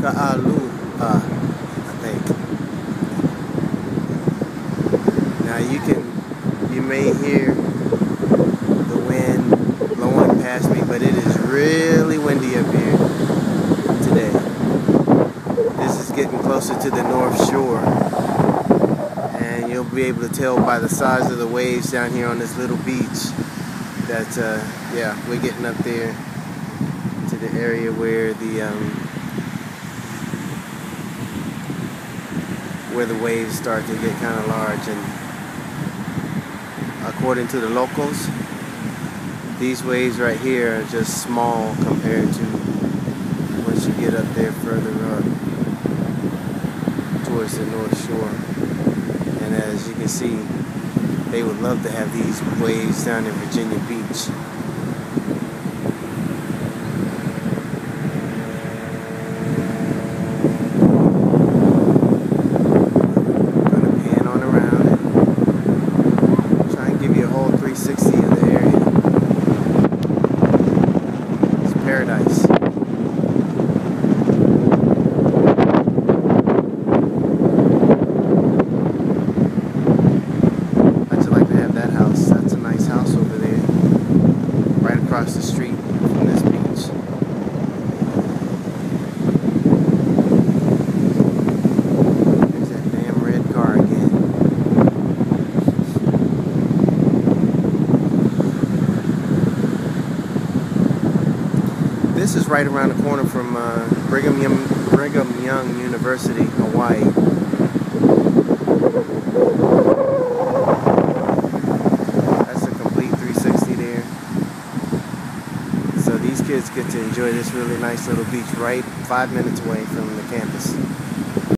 Kala'alua, I think. Now you can, you may hear the wind blowing past me, but it is really windy up here today. This is getting closer to the North Shore. And you'll be able to tell by the size of the waves down here on this little beach that, uh, yeah, we're getting up there the area where the um, where the waves start to get kind of large and according to the locals these waves right here are just small compared to once you get up there further up towards the north shore. And as you can see they would love to have these waves down in Virginia Beach give you a whole 360 of the area. It's paradise. I'd like to have that house. That's a nice house over there. Right across the street from this beach. There's that damn red car again. This is right around the corner from uh, Brigham, Young, Brigham Young University, Hawaii. Kids get to enjoy this really nice little beach right five minutes away from the campus.